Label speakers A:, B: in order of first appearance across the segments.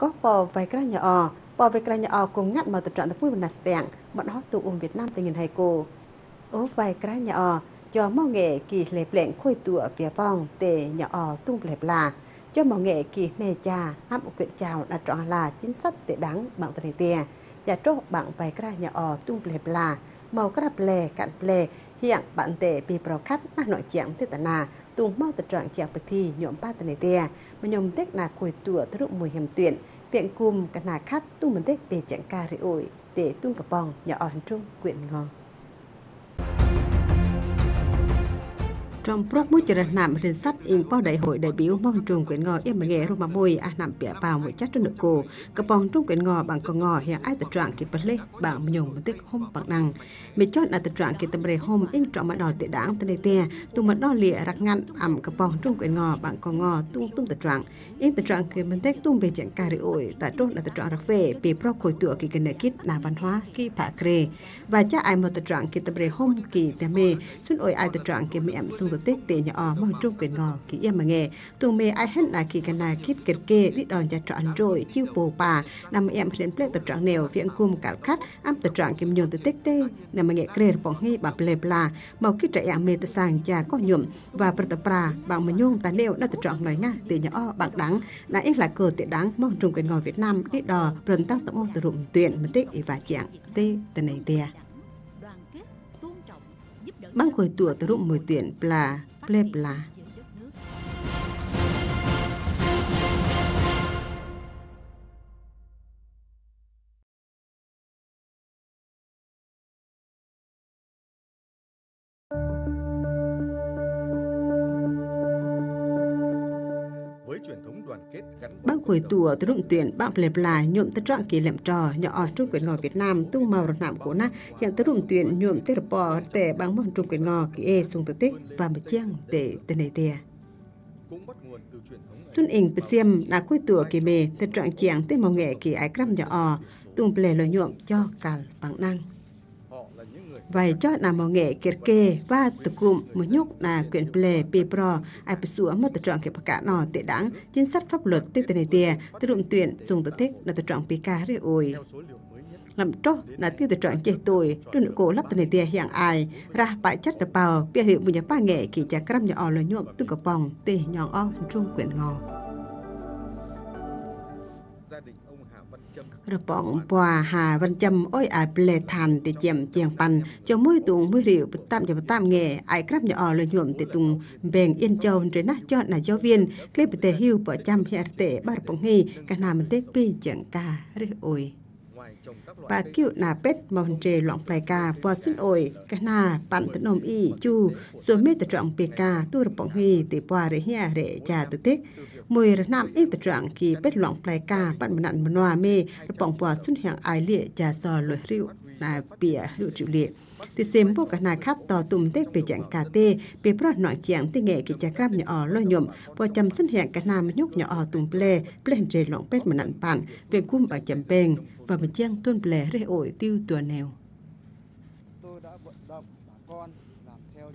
A: có bò vài cái nhỏ o bò vài cái nhỏ o cùng ngắt mà tập trận tập mũi bên nát bọn họ tụ ôm Việt Nam tình hình hay cô ố vài cái nhỏ o cho mò nghệ kỳ lệp lệnh khôi tụa phía vòng, tề nhỏ o tung lệp là cho mò nghệ kỳ mê cha áp một quyện chào đã trọn là chính sách tệ đáng bằng tình tìa cha trốt bằng vài cái nhỏ o tung lệp là màu cái lề cạn lề hiện bạn tệ bị bảo cắt nát nội trạng tết na tung mau tập trạng chạc bậc thi, nhuộm ba tần tè. Mà nhom tết na khôi tụa rụng mùi hiểm tuyển, viện cùm cả nhà khát tung mình tết bề trạng ca rị ổi để tung cả bong nhà ở trung, quyện ngon trong prok mối chờ nạm hình sắp in bao đại hội đại biểu mong trường quyện ngò em nghe rô mà môi à nạm bịa bào mỗi chắc trong nội cổ cặp bóng trong quyện ngò bằng con ngò hiện ai tập trạng kịp bật lê bằng nhung một tích hôm bằng năng mẹ chót là tập trạng kịp tâm rề hôm in trọng mà đòi tệ đáng tên tè tụ mà đo lìa rạc ngăn ẩm cặp bóng trong quyện ngò bằng con ngò tung tung tập trạng. In tập trạng kịp mình tết tung về chuyện cà rị ổi tại đốt là tập trạng rạc về bị prok khối tựa kỳ gần nợ kít là văn hóa kỳ phạ kre và cha ai mà tập trạng kịp tâm rề hôm kỳ tè mê. Xin ôi ai tập trạng kịp mẹ em xung tết tế nhà ở mà trung quyền ngò, kỹ em mà nghe. Tuồng mê ai hết là kỳ cái này kít kẹt kê đi đòn nhà trọn rồi, chiêu bồ bà. Nằm em đến plek tập trạng nèo viện cùng cả khách am tập trạng kim nhon tết tê. Nằm mà nghe kê bỏng nghi bà ple pla mau kít trẻ em mê tập sang cha có nhuộm và bật tập pra bằng mà nhung ta nêu đã tập trạng này nga tế nhà ở đắng. Là ít là cờ tệ đáng mong trung quyền ngò Việt Nam, đi đò rừng tăng tổng mô tập rụng tuyển, mà tết và chạng tê tình này tê băng khởi tuổi từ rụng mười tuyển là Plebla. Bác khối tùa từ rụng tuyển bạn lệp là nhuộm tất trạng kỳ lệm trò nhỏ ở trung quyền ngò Việt Nam tung màu nạm của na hiện tới rụng tuyển nhuộm tết bò tệ bằng món trung quyền ngò kỳ e sung tự tích và một chiang để tên này tìa Xuân ing bê xiêm đã cuối tùa kỳ mê tất trạng chiang tới màu nghệ kỳ ái cram nhỏ ở tung lề lời nhuộm cho cả bằng năng vài cho là màu nghệ kiệt kê và tự cụm một nhúc là quyển ple bì pro ai bị sửa một tự trọng kịp cả nọ tệ đáng, chính sách pháp luật tê tê này tìa tự động tuyển dùng tự thích là tự trọng bì ca rì ôi làm chốt là tiêu tự trọng chế tuổi đôi nữ cổ lắp tê này tìa hiện ai, ra bãi chất đập bào, bia hiệu bùi nhà ba nghệ kỳ trà cram nhỏ o lời nhuộm tung cặp bòng tì nhọn o trung quyển ngò. របស់បွာហាវិញចាំអុយអាយប្លេថានទីជាមជាងប៉ាន់ជាមួយទួងមួយរីវតាមចាំតាមងែអាយក្រាប់ញអលយំទីទុងបែងអៀនចោនរណះចតណាយោវៀនគ្លីបតេហ៊ីវប្រចាំភរតេបារពងហ៊ីកណាមិនទេពីជាងការរិះអុយបាគូណាពេតម៉ុនជេឡងប្រៃកាពណ៌សិនអុយកណាប៉ាន់តនំអ៊ីជូសុមេតត្រងពេកាទូរពងហ៊ីទីពណ៌រិះរេចាទតិ mùi ra nam in tự trạng kỳ bết loạn plai ca, bạn mình nặn mình noa mê rập bỏng bòa xuân hàng ai lệ trà sò lưỡi rượu, là bìa rượu chịu lệ thì xem bộ cả na khắp tò tùm tết về trạng cà tê về pro nọ chàng tê nghệ kỳ chả cam nhỏ lo nhộm và chăm sân hẹn cả nam nhúc nhỏ tùm ple ple trề lỏng bết mà nặn bạn, về cung bà chậm bèn, và mình chiang tuôn ple rê ổi tiêu tùa nèo.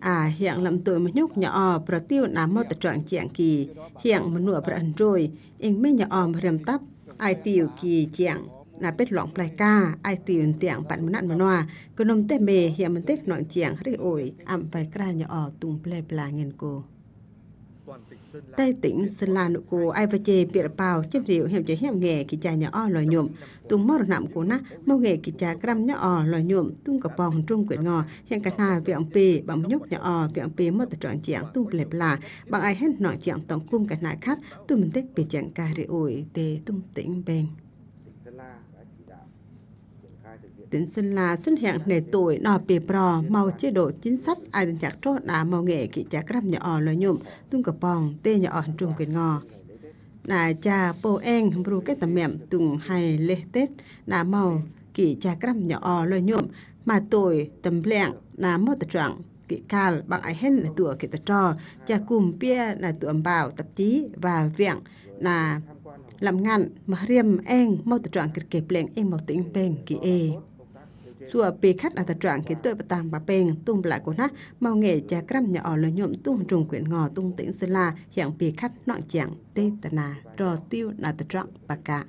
A: អាហៀងលំទួយមញុកញ៉អប្រទៀវណាមតត្រងជាងគីហៀងមនុអប្រអិនរយអ៊ីងមិញញ៉អមរឹមតាប់អៃទៀវគីជាងណាពេតឡងផ្លែកាអៃទៀវទៀងបាត់មណាត់មណោះគនុំទេមេហៀងមិនទេក្នុងជាងរីអុយអំបែក្រាញ៉អទុំផ្លែផ្លាងិនគូ tay tỉnh Sơn La nụ cô ai và chê bịa bào trên rượu hẻm chế hẻm nghề kỳ trà nhỏ o lòi nhuộm. Tung mò nạm của nát mâu nghề kỳ trà gram nhỏ o lòi nhuộm. Tung cả bòng trung quyển ngò hiện cả na viện pì bằng nhúc nhỏ o viện pì mất tự trọn chiang tung lẹp là bằng ai hết nọ chiang tổng cung cả na khác. Tung mình tích bị chẳng ca rượu ổi tê tung tỉnh bèn tỉnh Sơn La xuất hiện nề tuổi nọ bì bò màu chế độ chính sách ai tình chặt trốt là màu nghệ kỹ chả crab nhỏ lợi nhụm tung cờ bòng tê nhỏ trung quyền ngò là cha po en bru kết tầm mềm tung hay lê tết là màu kỹ chả crab nhỏ lợi nhụm, mà tuổi tầm lẹng là một tật trạng kỹ cal bằng ai hen là tuổi kỹ tật trò cha cùng bia là tuổi bảo tập chí và viện là làm ngăn mà riêng em mau tự trạng kỹ kẹp lệnh em mau tính bên kỳ e Sùa bị khát là thật trạng khiến tôi bật tàng bà bèn tung lại của nát mau nghệ trà cram nhỏ ở lời tung trùng quyển ngò tung tỉnh sơn la hiện bị khát nọ chẳng tê tà nà rò tiêu là thật trạng bà cả.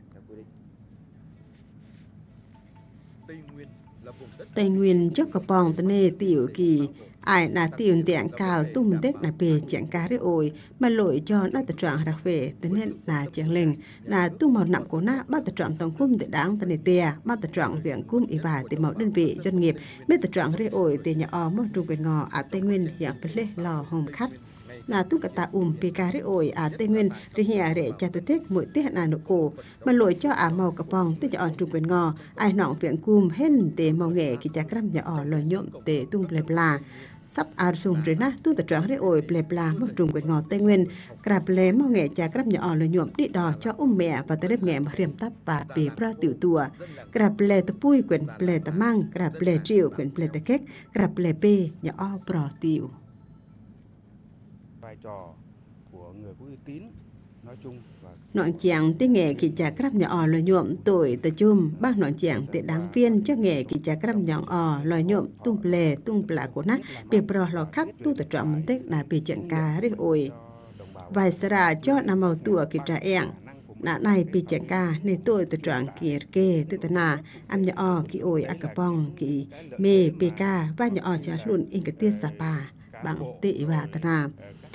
A: Tây Nguyên trước cặp bòng tên nê tiểu kỳ ai là tiền tiện cà tung tết là bề chuyện cá rễ ôi mà lội cho nó tự trạng ra về. Tên nên là chuyện lên là tung màu nặng của nó bắt tự trạng tổng cung tự đáng tên này tia bắt tự trạng viện cung y và tìm mẫu đơn vị, doanh nghiệp. Biết tự trạng rễ ôi tiền nhà o mất trung quyền ngò ở Tây Nguyên hiện phải lê lò hồng khách. Là tu cả ta um pi cà ri ôi à tây nguyên ri hia re cha tư thích mỗi tiết là nụ cổ mà lội cho à màu cà phòng tiết cho trung quyền ngò. Ai nọng viện cùm hên để màu nghệ kỳ cha cram nhà ở lò nhộm để tung lệp là sắp ar sung rồi na tu tập trang ri oi ple pla mà trùng quyền ngò tây nguyên. Cà lé mà nghệ cha cram nhỏ o nhuộm đi đò cho ông mẹ và tới đêm nghệ mà riềm tắp và pi pra tiểu tua cà lé tập pui quyền ple tập mang cà lé triệu quyền ple tập kek cà lé bê nhỏ o pro tiểu. Vai trò của người
B: có uy tín
A: Nọn chàng tới nghề kỳ trà crab nhỏ ò lò nhuộm tuổi tờ chum bác nọn chàng tới đáng viên cho nghề kỳ trà crab nhỏ ò lò nhuộm tung ple tung plạ của nát bị pro lò khắp tu tờ trọ mình tích là bị trận ca rì ôi vài sara cho nằm màu tùa kỳ trà ẹng nà này bị trận ca nên tôi tờ trọn kỳ kê tư tờ nà am nhỏ ò kỳ ôi akapong kỳ mê bê ca và nhỏ ò chả luôn in cái tiết sapa bằng tị và tờ nà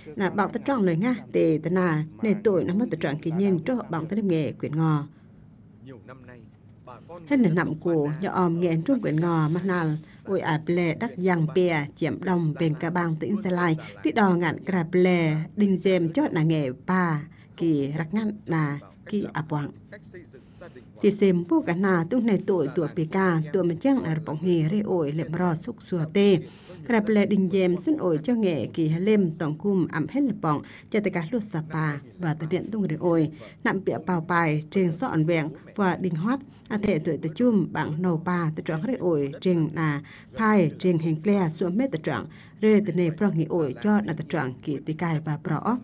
A: là bạn ta tròn lời nga để ta na nên tôi nó mất ta tròn kỳ nhiên cho bạn ta nghề quyển ngò. Hết là nằm cổ nhỏ om nghề trung quyển ngò mà nào ôi à ple đắc giang bè chiếm đồng bên cả bang tỉnh gia lai. Đi đò ngạn cà ple đinh dèm chót là nghề ba kỳ rắc ngăn là kỳ áp quảng thì xem bố cả na tung này tuổi tuổi bì ca tuổi mà chẳng là bóng hì rê ổi lệm rò xúc xùa tê Grappleding game xin ổi cho nghệ kỳ hà lêm tổng cung ẩm hết lập bọng cho tất cả luật sapa và tự điện tung rồi ổi nạm bịa bào bài trên sọn vẹn và đình hoát à thể tuổi tự chum bằng nầu pa tự trọng hết ổi trên là phai trên hình cle xuống mét tự trọng rê tự nề prong nghị ổi cho là tự trọng kỳ tì cài và bỏ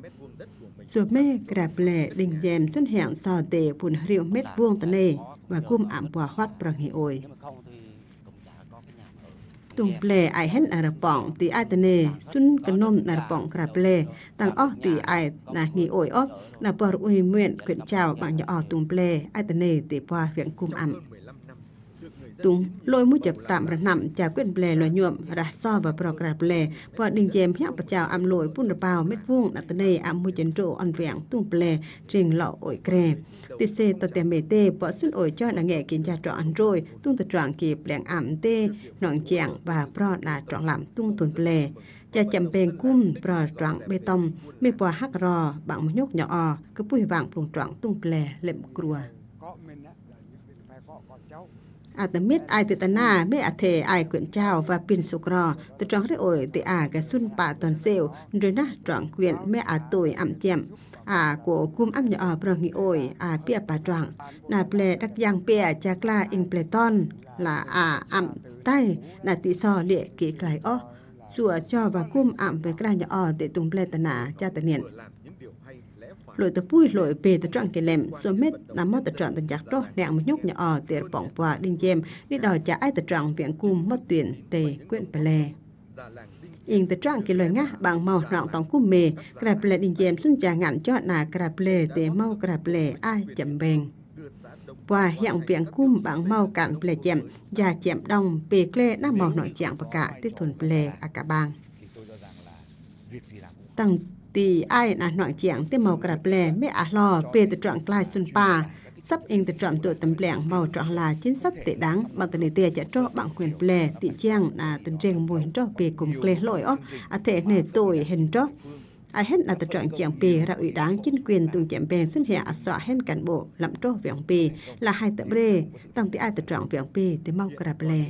A: សុមេក្រាប្លេដេញយ៉ែមសិនហាងសតេពុនរាវមេតវងតនេបើគុំអំពហត់ប្រងហ៊ីអុយ ទុងប្លេអៃហិនអរប៉ងទីអៃតនេសុនកនំអរប៉ងក្រាប្លេទាំងអស់ទីអៃណាងីអ៊ុយអប់ណាប៉រអ៊ុយមានគិតចៅបាញ់អស់ទុងប្លេអៃតនេទីប៉ាវៀងគុំអាំ tung lôi mu chập tạm ra nằm chà quyết ple lo nhuộm ra so và pro kra ple po đình jem hiang pa chào am lội pun bào mét vuông na tane am mu chen ro on viện tung ple trình lọ oi kre tê xê tờ tè mê tê bỏ xin ổi cho là nghệ kiến cha trọ ăn rồi tung tờ trọn kỳ plẹng ảm tê, nọn chàng và pro là trọn làm tung tuần plè cha chậm bền cung pro trọn bê tông, mê bò hắc rò bằng một nhốt nhỏ o, cứ bùi vàng plùng trọn tung plè lệm cua. อาตมิดไอติตนาเม่อเทไอเกวียนเจ้าว่าปินสุกรอตจองเรโอยติอากระสุนป่าตอนเซลด้วยนะจองเกวียนไม่อาตุยอ่ำเจียมอากัวคุมอัมยอปรงิโอยอาเปียป่าจวังนาเปลดักยางเปียจากลาอิงเปลตอนลาอาอ่ำใต้นาติซอเลียเกไกลอ้อสัวจอว่าคุมอ่ำไปกลางยอเตตุงเปลตนาจาตเนียน lội tập vui lội bề tập trọn kề lem số mét nằm mất tập trọn tập giặc đó nẹng một nhóc nhỏ ở tiền bỏng và đinh dêm đi đòi trả ai tập trọn viện cung mất tuyển tề quyện pleề yên từ trang kỳ lời ngã bằng màu nọng tòng cung mề grab lệ đình dèm, xuân trà ngạn cho nà grab lệ tế mau grab lệ ai chậm bền và hiện viện cung bằng màu cạn lệ chậm và chậm đông bề kle na màu nội trạng và cả tiết thuần lệ à cả bang tăng tì ai na nội trạng tiết màu grab lè mẹ à lò về từ trọng klai xuân pa. Sắp in từ trọn tuổi tầm lẹng màu trọn là chính sách tệ đáng bằng tình tiền cho cho bạn quyền ple tị chiang là tình trình mùi cho về cùng ple lỗi ó. À thể này tội hình cho ai hết là từ trọn chiang bề ra ủy đáng chính quyền tung chém bèn xin hiện xóa à hết cán bộ làm cho viện bề là hai tập bề tăng tỷ ai từ trọn viện bề từ mau cà lè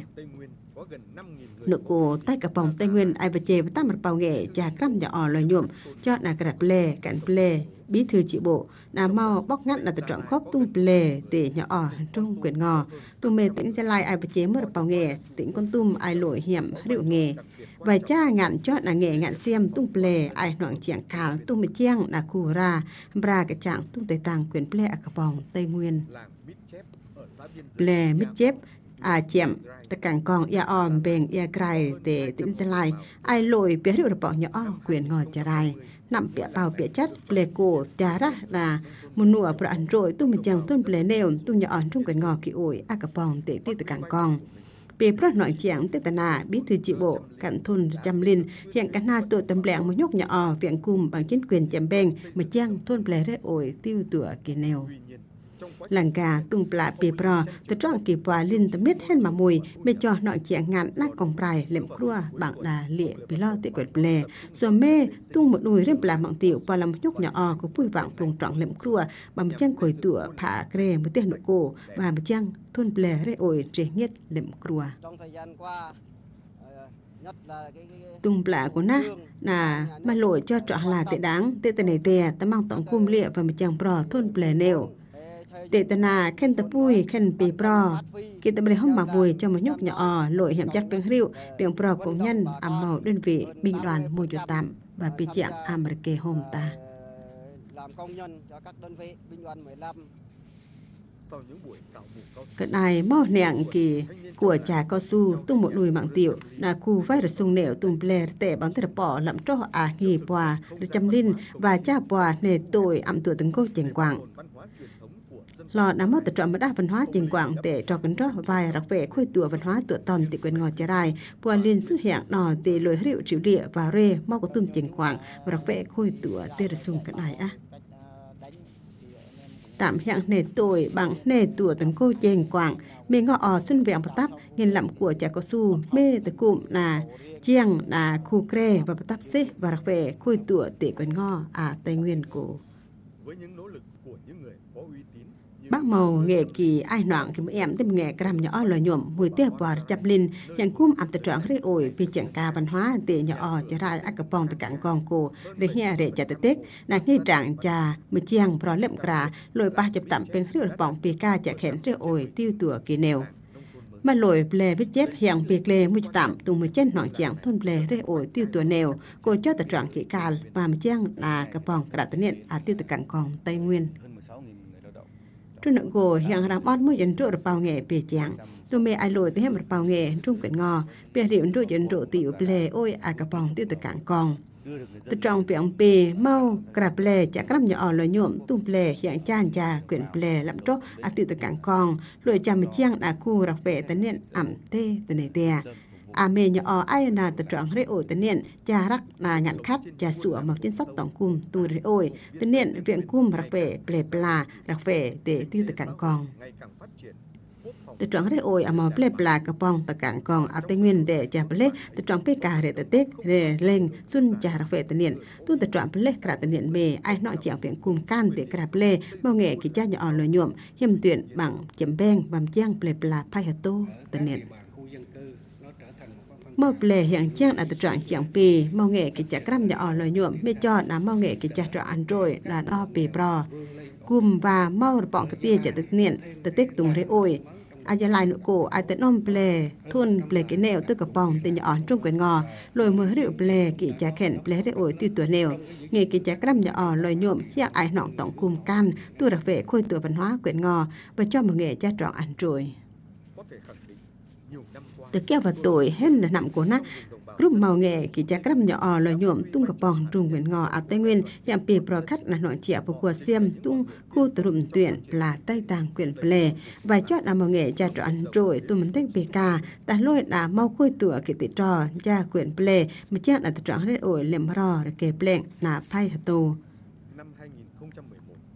A: nước cổ tay cả phòng tây nguyên, ai và chê và tam mặt bào nghệ trà cắm nhỏ lời nhuộm, cho là cà ple cạn ple bí thư trị bộ. Là mau bóc ngắt là tự trọng khóc tung ple để nhỏ ỏ trong quyền ngò. Tung mê tỉnh gia lai, ai và chế mất bào nghệ, tỉnh con tum, ai lội hiểm, rượu nghề. Vài cha ngạn cho là nghề ngạn xiêm, tung ple ai noạn chiang cào tung mê chiang là cù ra, bra cái trạng tung tây tàng quyền ple ở vòng tây nguyên. Ple mít chép à chém tất cả con ia om bên ia grai để tỉnh gia lại, ai lội biết được bỏ nhỏ quyền ngò chả lại, nằm bịa bao bịa chất ple cổ trà ra là một nụa bữa ăn rồi tôi mình chẳng tuân ple nêu. Tung nhỏ trong quyền ngò kỳ ổi a cà bong để tiêu từ cảng còn, bề pro nội chẳng tê tà nà bí thư trị bộ cận thôn trăm linh. Hiện cả na tội tầm lẹng một nhóc nhỏ viện cùng bằng chính quyền chém beng mà chăng thôn ple rễ ổi tiêu tủa kỳ nèo làng gà tung plạ bì bò, từ trong kỳ qua linh tầm biết hết mà mùi mê cho nội chuyện ngạn nát còng bài lệm crua bằng đà lịa bì lo tị quyệt ple rồi mê, tung một đùi rêm plạ mạng tiểu và làm nhúc nhỏ o của bùi vạng plùng trọng lệm crua bằng trang khởi tựa phạ kre một tên nội cổ và một trang thôn ple rê ổi trẻ nhất lệm crua trong
B: thời gian qua
A: tung plạ của na là mà lỗi cho trọ là tệ đáng, tệ tệ này tè, ta mang tổng cung lịa và một chàng bò thôn ple nêu tệ tà nà khen tập bùi khen bì pro. Khi ta bê hông mà bùi cho một nhóc nhỏ lội hiểm chất bên rượu biển pro công nhân ẩm màu đơn vị binh đoàn môi trường tạm và bì trạng Amerike hôm ta.
B: Làm công nhân cho các đơn vị binh đoàn 15 sau những buổi cạo mủ cao su
A: cái này mò nẹng kỳ của trà cao su tung một đùi mạng tiểu là khu vai rồi sung nẻo tung ple tệ bằng tệ bỏ làm cho à nghỉ bòa được chăm linh và cha bòa nề tội ẩm tuổi từng cô chèn quảng văn hóa truyền thống của dân lò nắm mất tập trọng mất đa văn hóa trình quảng tệ trò cấn rõ vài đặc vệ khôi tùa văn hóa tựa tòn tỷ quyền ngò chả đài bùa liên xuất hiện nò tỷ lối hiệu triệu địa và rê, mau có tùm trình quảng và đặc vệ khôi tùa tê rơ sung cái này á. Tạm hẹn nề tuổi, bằng nề tùa từng cô trình quảng. Mê ngọ ò xuân vẹn bật tắp nghìn lặm của chả có su mê từ cụm là chiang là khu kre và bật tắp xế và đặc vệ khôi tùa tỷ quyền ngò à tây nguyên cổ. Với những nỗ lực của những người có uy tín như Bác màu nghệ kỳ ai noạn thì em tìm nghệ gram nhỏ lời nhuộm, mùi tia bò chập linh. Nhận cúm ẩm tự trạng rơi ổi, vì chẳng ca văn hóa tệ nhỏ cho ra ác cặp bong từ cảng con cô để hia để chả tự tết. Nàng nghi trạng trà, mì chiang, bò lệm gà lôi ba chập tạm bên rượu bỏng vì ca chả khẽn rơi ổi, tiêu tủa kỳ nèo. Mà lỗi ple viết chép hiện việc lề mùi tạm tùng mùi chân nọn chàng thôn ple rê ổi, tiêu tủa nèo. Cô cho tự trạng kỹ ca và mới chiang là cặp bong cả tự niệm à tiêu từ cảng con Tây Nguyên. រណកោហៀងរ៉ាំអត់មួយយិនររប៉ោងេពេជាងទុមេអៃលូទេមរប៉ោងេរុំកិនងពេរីនរយិនរទីអ៊ូប្លេអូយអាកប៉ងទីតកាងកងតត្រង់ពីអំពីមកក្រាប់លែចាក់ក្រាំញអលញោមទុំលែហៀងចានចា quyển ប្លែឡាំតោអតិតកាងកងលួយចាំជាងដាគូរ៉ហ្វេតនេនអំទេតនេទេ អាមេញអអៃណាតត្រងរេអូតនេនចារកណាញាត់ខាត់ចាសួរមកទីសតតងគុំទូរេអូយតនេនវៀងគុំរកពេប្លេប្លារកពេទេទីតកាន់កងតត្រងរេអូយអមប្លេប្លាកប៉ងតកាំងកងអតិមានរេចាប្លេតត្រងពេការេតតិករេលេងសុនចារវេតនៀនទូតត្រងប្លេក្រាតនៀនមេអៃណកជាងពេងគុំកានទេក្រាប្លេមកងេគិចាញអលលញុំហ៊ឹមទឿនបាំងចំបែងបំជាងប្លេប្លាផៃហតូតនៀន mò lệ hiện chiang là từ trạng chiang pi. Mò nghệ kỳ cha cram nhỏ lời nhuộm. Mê cho là mò nghệ kỳ cha trọ ăn rồi, là no pì bò. Cùm và mau bọn cái tia chả tự niệm tự tích tùng rễ ôi. Ai giờ lại nội cổ ai tận nom ple thôn ple cái nèo tôi cặp bong tên nhỏ trong quyền ngò. Lồi mưa rượu ple kỹ chả khen ple rễ ôi tiêu tuổi nèo nghề kỹ chả cram nhỏ lôi nhuộm hiện ai nọng tổng cùm can tôi đặc vệ khôi tuổi văn hóa quyền ngò và cho một nghề cha trọn ăn rồi có từ kéo vào tuổi hết là nằm của nó group màu nghệ kỳ cha cram nhỏ lời nhuộm, tung gặp bòn trùng nguyện ngò ở tây nguyên. Hiện bì pro khách là nội trẻ của của xiêm tung khu tự rụm tuyển là tây tàng, quyển ple và chót là màu nghệ cha trọn rồi tôi mình thích bì cà. Ta lôi là mau khôi tuổi kỳ tự trò cha quyển ple mà chắc là tự trọn hết ổi lềm rò để kề ple là phai hạt tù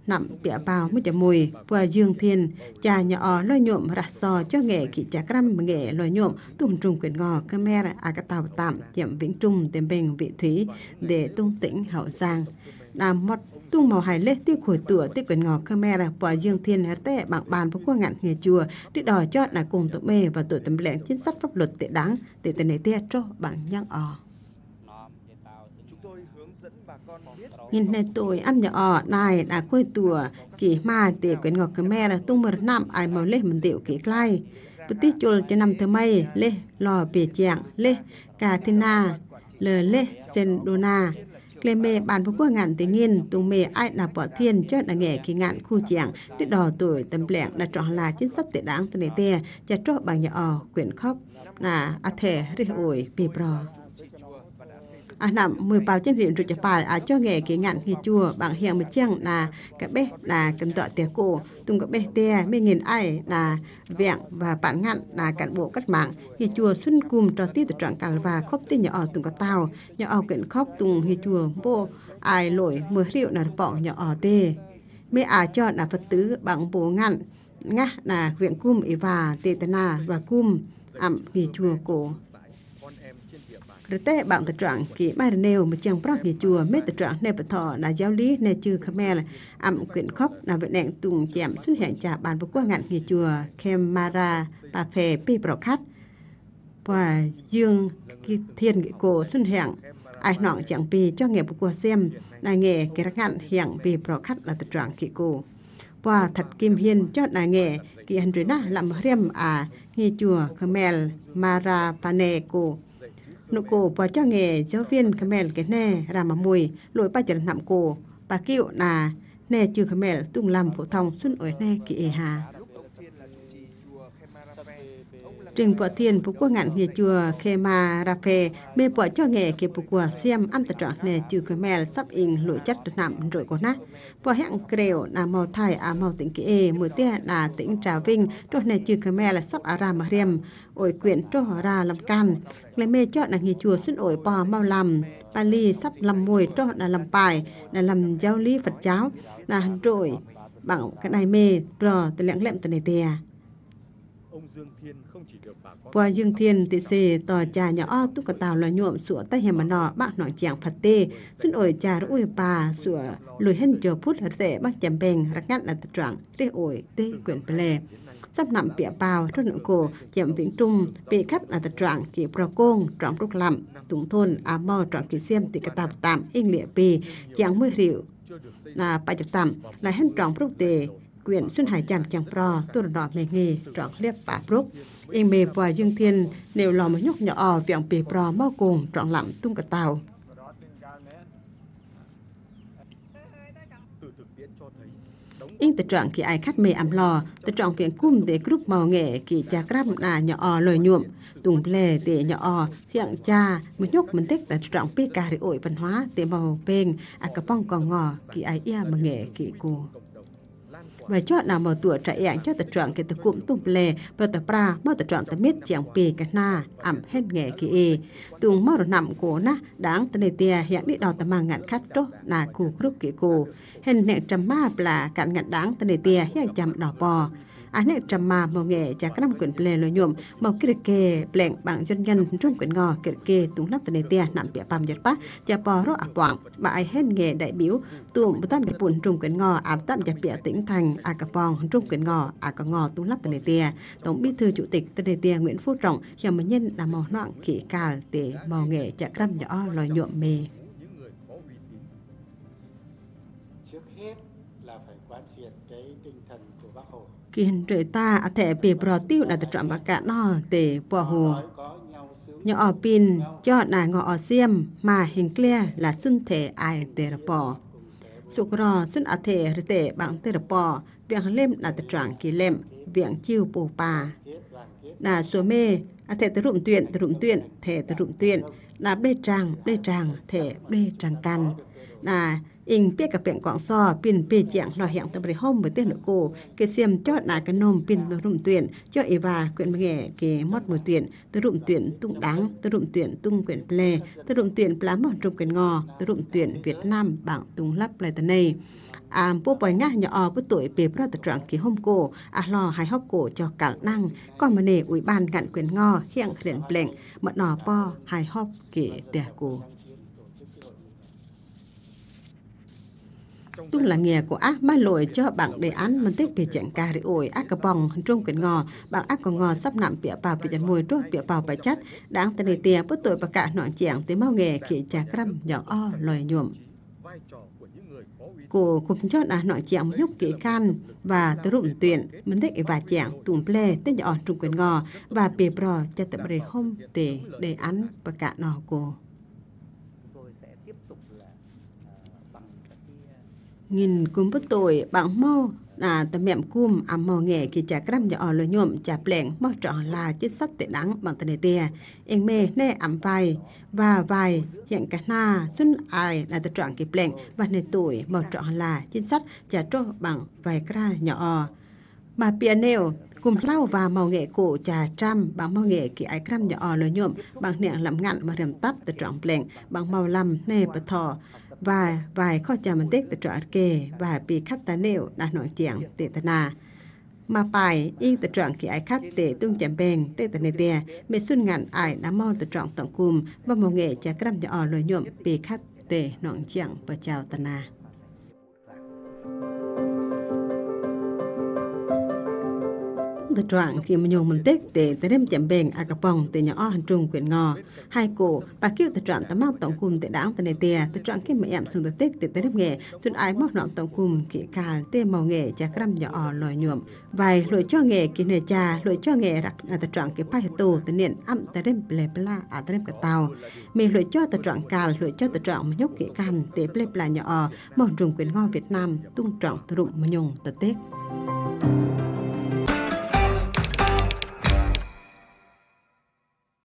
A: nằm bịa bao mới chả mùi. Và dương thiên cha nhỏ lo nhộm rạ sò cho nghệ kỹ cha cram nghệ lo nhộm tung trùng quyền ngò khmer à cả tàu tạm, chậm vĩnh trung tiền bình vị thúy, để tung tĩnh hậu giang. Làm một tung màu hài lê tiêu khổi tựa tiêu quyền ngò khmer và dương thiên tệ bằng bàn với qua ngạn nghề chùa. Đi đòi cho là cùng tụi mê và tội tầm lệnh chính sách pháp luật tệ đáng để tên này tia cho bằng nhang ò nòm để tạo thì chúng tôi hướng dẫn bà con biết nhìn này tôi âm nhỏ ở này đã quay tùa kỳ ma tề quyển ngọc là tung mờ nam ai màu lê mình tiểu kỳ lai. Bữa tiết chul cho năm thứ mây lê lò bể chạng lê cà thiên na lờ lê sen đô na, Lê mê bàn với quốc ngạn tình nghiên tung mê ai là bỏ thiên cho là nghệ kỳ ngạn khu chàng để đò tuổi tâm lẹng là chọn là chính sách tệ đáng tên này tè chả cho bằng nhỏ ở quyển khóc. Là a thể rì ổi bì bò à nằm mười bao chân riêng rồi chập bài à cho nghề kỹ ngạn thì chùa bằng hiện một chăng là cái bé là cần tọa tiền cổ tung cái bé tè mấy nghìn ai là vẹn và bản ngạn là cán bộ cách mạng. Thì chùa xuân cùng trò tí tự trạng cả và khóc tí nhỏ ở tung cái tàu. Nhỏ ở kiện khóc tung thì chùa vô ai lỗi mười rượu là bỏ nhỏ ở tê. Mấy à cho là phật tử bằng bộ ngạn ngã là huyện cung và, tê tana và cung ẩm khi chùa cổ trên địa bàn rồi tế bạn tự trạng kỳ mai nêu, mà chẳng prong kỳ chùa, mê tự trạng, nê bật thọ là giáo lý, nê chư khmer là ẩm quyển khóc là vệ nẹn tùng chạm xuất hiện trả bàn vô qua ngạn kỳ chùa kem mara bà phê, pi bảo khát. Và dương kỳ thiên kỳ cổ xuất hiện ai nọng chẳng pi cho nghề của xem là nghề cái rắc ngạn hiện pi bảo khát là tự trạng kỳ cổ. Và thật kim hiên cho là nghề kỳ hành rồi na làm riêng à nghi chùa khmer mara pane cổ nội cổ bỏ cho nghề giáo viên Khmer cái nè ra mà mùi lỗi ba chân nằm cổ. Bà kêu là, nè chưa Khmer tung làm phổ thông xuân ở nè kỳ hà. Trình Bộ thiền, Phú Quốc ngạn nghề chùa Khema Rafe mê bỏ cho nghề kỳ phục của xem âm tật trọn nè chư Khmer sắp in lỗi chất nằm rồi của nát. Bỏ hẹn kêu là màu thai à màu tỉnh kỳ ê e, mùi tia là tỉnh Trà Vinh rồi nè chư Khmer là sắp à ra mà riêng ổi quyển cho họ ra làm can. Lấy mê cho là nghề chùa xin ổi bò mau làm Bali sắp làm mùi cho là làm bài là làm giáo lý Phật giáo là rồi bảo cái này mê bò từ lẹng lẹm từ này tìa ông Dương Thiên không chỉ được bà con qua dương thiên tị xì tò trà nhỏ tu cả tàu là nhuộm sủa tay hẻm mà nọ bác nọ chàng phật tê xin ổi trà ui bà sủa lùi hên chờ phút hạt tệ bác chầm bèn rắc ngắt là tự trạng rê ổi tê quyển bề sắp nằm bịa bào trong nụ cổ chậm vĩnh trung bị cắt là tự trạng kỳ pro côn trọng rút lầm tụng thôn á mò trọng kỳ xem tị cả tàu tạm in lịa bì chàng mươi rượu là ba chục tạm là hên trọng rút tề quyển xuân hải chạm chẳng pro tôi đỏ mề nghề trọng liếp bà rút yên mê và dương thiên, nếu lò một nhóc nhỏ viện bì pro mau cùng trọng lắm tung cả tàu. Yên tự trọng khi ai khát mê ẩm lò, tự trọng viện cung để group màu nghệ kỳ cha grab là nhỏ lời nhuộm. Tùng lề để nhỏ thiện cha một nhóc mình tích là tự trọng pi cà để ổi văn hóa để màu bên à cà bong còn ngò kỳ ai ia mà nghệ kỳ cô và cho nào mở tựa trẻ ảnh cho tập trọng cái tập cụm tung lề và tập ra mở tập trọng tập miết chẳng bì cái na, ẩm hết nghề kỳ e tung mở nằm của na đáng tên này tìa, hiện đi đào tập mang ngạn khách đó là cụ group kỳ cụ hình nẹ trầm ma là cạn ngạn đáng tên này tìa, hiện chầm đỏ bò anh ấy trầm mà một nghệ cha các năm quyển ple lôi nhuộm. Một cái kê pleng bằng dân nhân trong quyển ngò cái kê tung nắp tên tia nằm bịa băm giật bát. Cha bò rô ạc quảng bà ai hết nghề đại biểu. Tụm bù tam nhập bùn trong quyển ngò ám tam nhập bịa tỉnh thành. A cà bong trong quyển ngò a cà ngò tung nắp tên tia. Tổng bí thư chủ tịch tên tia nguyễn phú trọng, khi mà nhân là màu noạn kỳ cà để màu nghệ cha các năm nhỏ lòi nhuộm mề kiên trời ta à thể bị bỏ tiêu là tự trọng cả nó, để bỏ hồ. Nói nhỏ ở pin, cho là ngọ ở xiêm mà hình kia là xuân thể ai để bỏ. Bò sụt rò xuân à thể rì tệ bằng tê rà viện lem là trạng kỳ lem viện chiêu bồ bà. Là số mê à thể tự rụm tuyển tự rụm tuyển thể tự rụm tuyển. Là bê tràng bê tràng thể bê tràng căn là in biết ka peng quảng so pin bê chiang lo hẹn tập bri hôm với tên nội cô cái xem cho là cái nôm pin tự rụm tuyển cho Eva quyển nghề cái mót mùi tuyển tự rụm tuyển tung đáng tự rụm tuyển tung quyển ple. Tự rụm tuyển plá mòn rụm quyển ngò tự rụm tuyển Việt Nam bảng tung lắp lại tờ này à bố bòi ngã nhỏ bữa tuổi bề pro tự trạng kỳ hôm cổ à lo hai hóc cổ cho cả năng còn mà nề ủy ban ngạn quyền ngò hiện hiện pleng. Mật nò po hai hóc kỳ tè cổ tung là nghề của ác mai lội cho bạn đề án mình tiếp về trận cà ri ổi, ác cà bòng trung quyền ngò. Bạn ác còn ngò sắp nạm bịa bào bị chân mùi trôi bịa bào phải chất. Đáng tên đề tiền bất tội và cả nọ chèn tới mau nghề khi trà cram nhỏ o lòi nhuộm. Của cô cũng cho là nội chèn nhúc kỹ can và tới rụm tuyển. Mình thích và chèn tùm ple tới nhỏ trung quyền ngò và bìa bò cho tập đề hôm để đề án và cả nọ cô tôi sẽ tiếp tục là à, bằng các cái à, nghìn cùng bất tội bạn mau là tầm mẹm cùm à mò nghề kỳ trả cram nhỏ ở lối nhuộm trả plẹn mò trọn là chính sắt tệ đắng bằng tên tia em mê nê ẩm vai và vai hiện cả na, xuân ai là tự trọn kỳ plẹn và nê tuổi, mò trọn là chính sắt trả trô bằng vài cra nhỏ. Mà piano cùng lau và màu nghệ cổ trà trăm, bằng màu nghệ kỳ ái cram nhỏ lối nhuộm, bằng nẹng làm ngặn mà rầm tắp tự trọn plẹn bằng màu lầm nê bờ thò và vài kho chả mình tích trở kề và bị khách ta nêu đã nói chuyện tệ tà nà mà bài yên tự trọng khi ai khách tệ tung chạm bèn tệ tà nê tè mẹ xuân ngàn ai đã mong tự trọng tổng cùm và mong nghệ chả kram cho lời nhuộm bị khách tệ nọn chuyện và chào tà nà the trạng khi mà nhung mình tết để tới đêm chậm bền à cặp bồng từ nhỏ hành trung quyện ngò. Hai cổ bà kêu the trạng ta mang tổng cùm để đáng tại này tè the trạng khi mà em xuống tới tết để tới đêm nghề, xuân ái móc nọ tổng cùm kỹ cà tê màu nghề cha cram nhỏ lòi nhuộm. Vài lội cho nghề kỹ nghề cha, lội cho nghề rắc là the trạng cái pai tù tới nền âm tới đêm ple pla à tới đêm cả tàu. Mình lội cho the trạng cà, lội cho the trạng mà nhóc kỹ càn để ple pla nhỏ mỏng trùng quyện ngò Việt Nam, tung trọng rụng mà nhung tới tết Thank you.